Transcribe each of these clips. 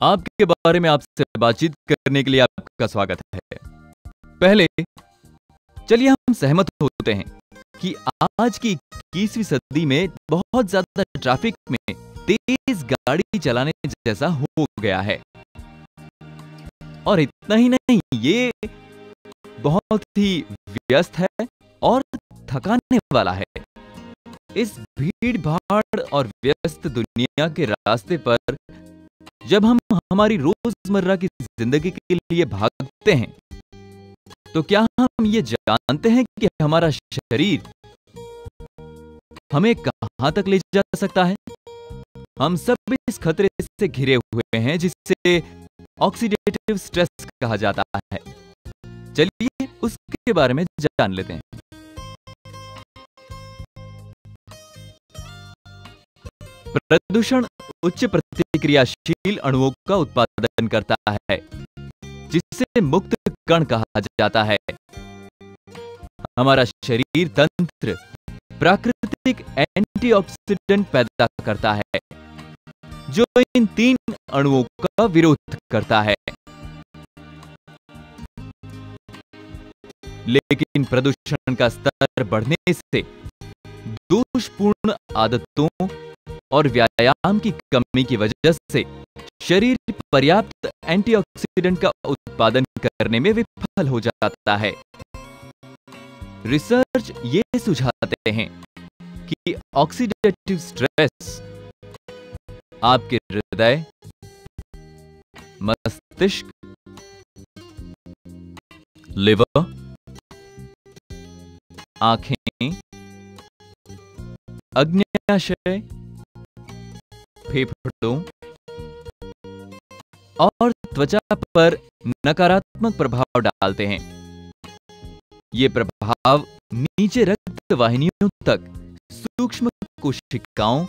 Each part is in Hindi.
आपके बारे में आपसे बातचीत करने के लिए आपका स्वागत है। पहले, चलिए हम सहमत होते हैं कि आज की इक्कीसवीं सदी में बहुत ज़्यादा ट्रैफ़िक में तेज गाड़ी चलाने जैसा हो गया है। और इतना ही नहीं, ये बहुत ही व्यस्त है और थकाने वाला है। इस भीड़ भाड़ और व्यस्त दुनिया के रास्ते पर जब हम हमारी रोज़मर्रा की ज़िंदगी के लिए भागते हैं तो क्या हम ये जानते हैं कि हमारा शरीर हमें कहाँ तक ले जा सकता है? हम सब इस खतरे से घिरे हुए हैं जिससे ऑक्सीडेटिव स्ट्रेस कहा जाता है। चलिए उसके बारे में जान लेते हैं। प्रदूषण उच्च प्रतिक्रियाशील अणुओं का उत्पादन करता है, जिससे मुक्त कण कहा जाता है। हमारा शरीर तंत्र प्राकृतिक एंटीऑक्सीडेंट पैदा करता है, जो इन तीन अणुओं का विरोध करता है। लेकिन प्रदूषण का स्तर बढ़ने से दोषपूर्ण आदतों और व्यायाम की कमी की वजह से शरीर पर्याप्त एंटीऑक्सीडेंट का उत्पादन करने में विफल हो जाता है। रिसर्च ये सुझाते हैं कि ऑक्सीडेटिव स्ट्रेस आपके हृदय, मस्तिष्क, लिवर, आँखें, अग्न्याशय फेफड़ों और त्वचा पर नकारात्मक प्रभाव डालते हैं। ये प्रभाव नीचे रक्त वाहिनियों तक, सूक्ष्म कोशिकाओं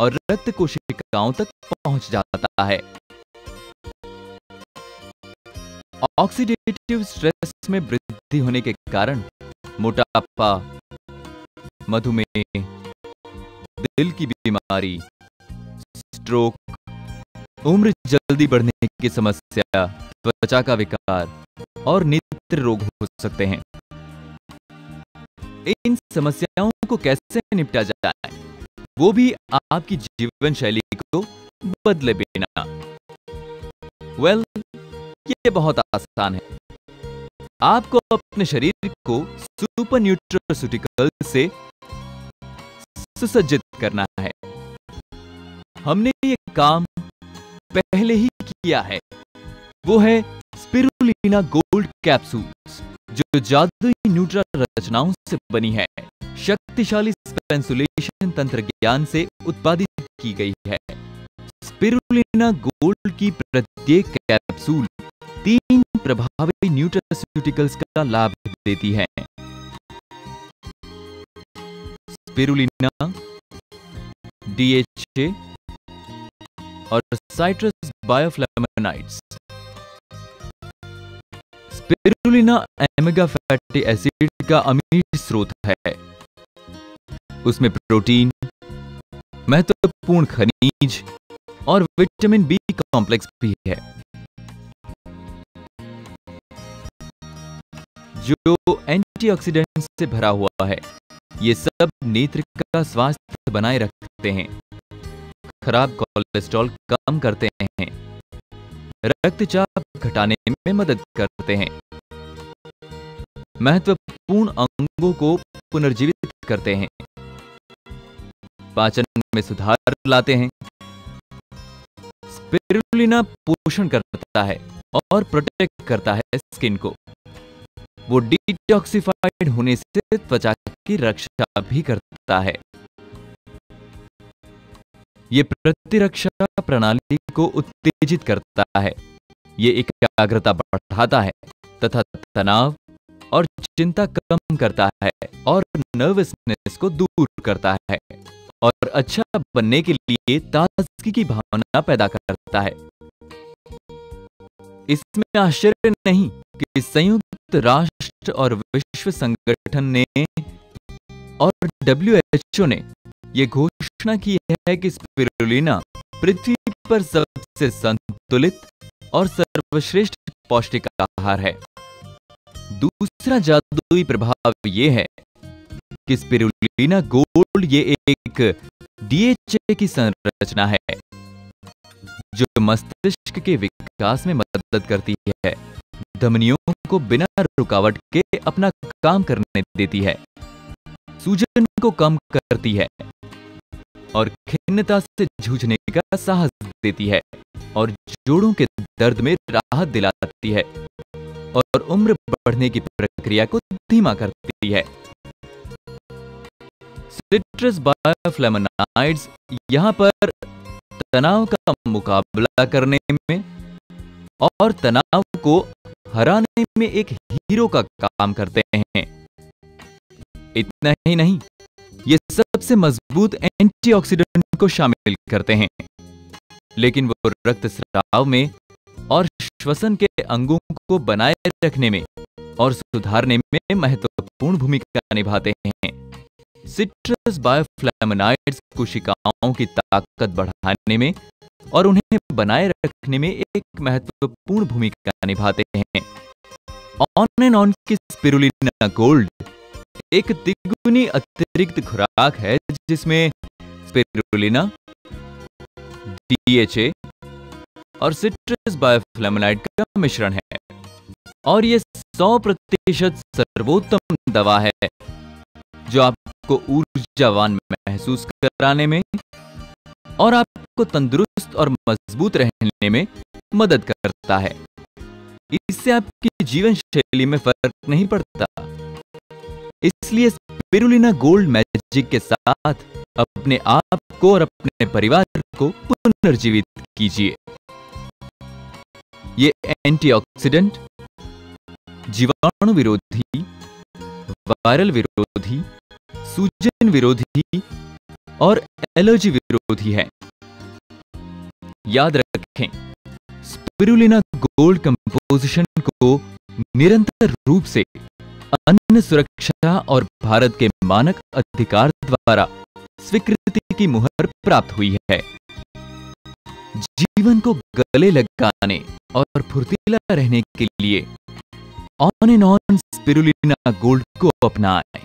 और रक्त कोशिकाओं तक पहुँच जाता है। ऑक्सीडेटिव स्ट्रेस में वृद्धि होने के कारण मोटापा, मधुमेह, दिल की बीमारी स्ट्रोक उम्र जल्दी बढ़ने की समस्या, त्वचा का विकार और नेत्र रोग हो सकते हैं। इन समस्याओं को कैसे निपटा जाए? वो भी आपकी जीवन शैली को बदले बिना। वेल ये बहुत आसान है। आपको अपने शरीर को सुपर न्यूट्रोसुटिकल से सुसज्जित करना है। हमने ये काम पहले ही किया है। वो है स्पिरुलिना गोल्ड कैप्सूल्स, जो जादुई न्यूट्रा रचनाओं से बनी है। शक्तिशाली स्पेंसुलेशन तंत्र ज्ञान से उत्पादित की गई है। स्पिरुलिना गोल्ड की प्रत्येक कैप्सूल तीन प्रभावी न्यूट्रास्यूटिकल्स का लाभ देती है। स्पिरुलिना, डीएचए और citrus bioflavonoids spirulina omega fatty acid का अमीर स्रोत है। उसमें प्रोटीन, महत्वपूर्ण खनिज और विटामिन बी कॉम्प्लेक्स भी है। जो एंटीऑक्सीडेंट से भरा हुआ है, ये सब नेत्र का स्वास्थ्य बनाए रखते हैं। खराब कोलेस्ट्रॉल कम करते हैं। रक्तचाप घटाने में मदद करते हैं। महत्वपूर्ण अंगों को पुनर्जीवित करते हैं। पाचन में सुधार लाते हैं। स्पिरुलिना पोषण करता है और प्रोटेक्ट करता है स्किन को। वो डिटॉक्सिफाइड होने से त्वचा की रक्षा भी करता है। ये प्रतिरक्षा प्रणाली को उत्तेजित करता है। ये एकाग्रता बढ़ाता है तथा तनाव और चिंता कम करता है और नर्वसनेस को दूर करता है और अच्छा बनने के लिए ताजगी की भावना पैदा करता है। इसमें आश्चर्य नहीं कि संयुक्त राष्ट्र और विश्व संगठन ने और डब्ल्यूएचओ ने यह घोषणा की है कि स्पिरुलिना पृथ्वी पर सबसे सबसे संतुलित और सर्वश्रेष्ठ पौष्टिक आहार है। दूसरा जादुई प्रभाव यह है कि स्पिरुलिना गोल्ड ये एक डीएचए की संरचना है, जो मस्तिष्क के विकास में मदद करती है। धमनियों को बिना रुकावट के अपना काम करने देती है, सूजन को कम करती है। और खिन्नता से जूझने का साहस देती है और जोड़ों के दर्द में राहत दिलाती है और उम्र बढ़ने की प्रक्रिया को धीमा करती है। सिट्रस बायोफ्लेमोनाइड्स यहाँ पर तनाव का मुकाबला करने में और तनाव को हराने में एक हीरो का काम करते हैं। इतना ही नहीं ये सबसे मज़बूत एंटीऑक्सीडेंट को शामिल करते हैं। लेकिन वो रक्तस्राव में और श्वसन के अंगों को बनाए रखने में और सुधारने में महत्वपूर्ण भूमिका निभाते हैं। सिट्रस बायोफ्लैमोनाइड्स कोशिकाओं की ताकत बढ़ाने में और उन्हें बनाए रखने में एक महत्वपूर्ण भूमिका निभाते हैं। ऑन एंड ऑन की स्पिरुलिना गोल्ड एक तिगुनी अतिरिक्त खुराक है जिसमें स्पिरुलिना डीएचए और सिट्रस बायोफ्लेमोनाइड का मिश्रण है। और यह 100 प्रतिशत सर्वोत्तम दवा है, जो आपको ऊर्जावान महसूस कराने में और आपको तंदुरुस्त और मज़बूत रहने में मदद करता है। इससे आपकी जीवन शैली में फ़र्क नहीं पड़ता। इसलिए स्पिरुलिना गोल्ड मैजिक के साथ अपने आप को और अपने परिवार को पुनर्जीवित कीजिए। ये एंटीऑक्सीडेंट जीवाणु विरोधी वायरल विरोधी, सूजन विरोधी और एलर्जी विरोधी है। याद रखें, स्पिरुलिना गोल्ड कंपोजिशन को निरंतर रूप से अन्न सुरक्षा और भारत के मानक अधिकार द्वारा स्वीकृति की मुहर प्राप्त हुई है। जीवन को गले लगाने और फुर्तीला रहने के लिए on and on spirulina gold को अपनाएँ।